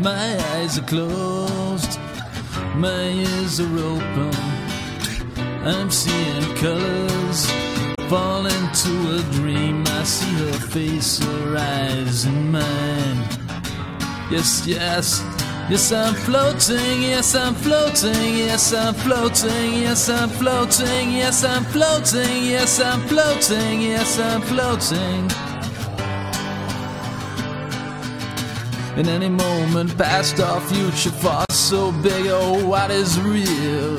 My eyes are closed, my ears are open. I'm seeing colors fall into a dream. I see her face, her eyes, and mine. Yes, yes, yes, I'm floating. Yes, I'm floating. Yes, I'm floating. Yes, I'm floating. Yes, I'm floating. Yes, I'm floating. Yes, I'm floating. In any moment, past or future, far so big. Oh, what is real?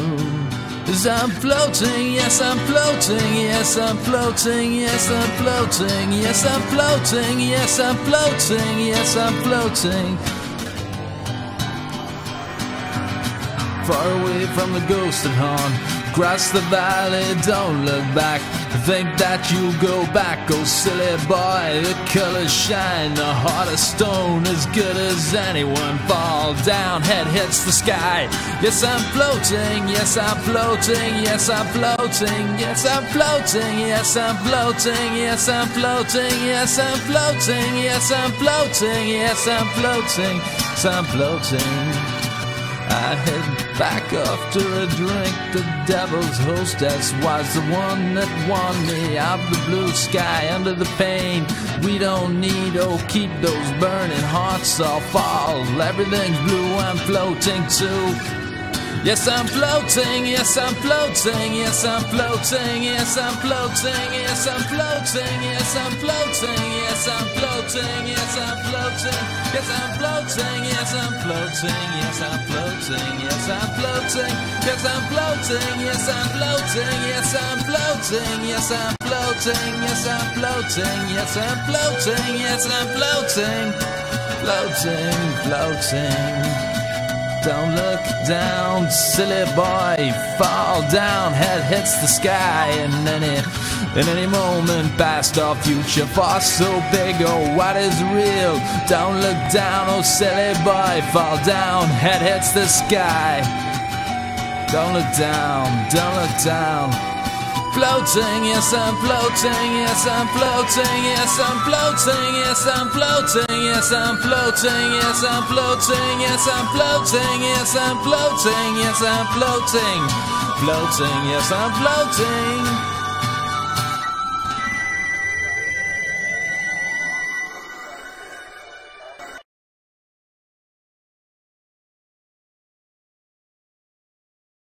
Cause I'm floating, yes, I'm floating, yes, I'm floating, yes, I'm floating, yes, I'm floating, yes, I'm floating, yes, I'm floating. Far away from the ghost ghosted horn, cross the valley, don't look back. Think that you'll go back, oh silly boy. The colors shine, the heart of stone, as good as anyone. Fall down, head hits the sky. Yes, I'm floating, yes, I'm floating, yes, I'm floating, yes, I'm floating, yes, I'm floating, yes, I'm floating, yes, I'm floating, yes, I'm floating, yes, I'm floating, yes, I'm floating. I head back after a drink. The devil's hostess was the one that won me out the blue sky under the pain. We don't need, oh, keep those burning hearts all fall. Everything's blue, I'm floating too. Yes, I'm floating, yes, I'm floating, yes, I'm floating, yes, I'm floating, yes, I'm floating, yes, I'm floating, yes, I'm floating, yes, I'm floating, yes, I'm floating, yes, I'm floating, yes, I'm floating, yes, I'm floating, yes, I'm floating, yes, I'm floating, yes, I'm floating, yes, I'm floating, yes, I'm floating, yes, I'm floating, yes, I'm floating, floating, floating. Don't look down, silly boy. Fall down, head hits the sky. In any, in any moment, past or future, far so big. Oh, what is real? Don't look down, oh silly boy. Fall down, head hits the sky. Don't look down, don't look down. Floating, yes, I'm floating, yes, I'm floating, yes, I'm floating, yes, I'm floating, yes, I'm floating, yes, I'm floating, yes, I'm floating, yes, I'm floating, yes, I'm floating, floating, yes, I'm floating.